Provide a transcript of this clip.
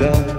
done.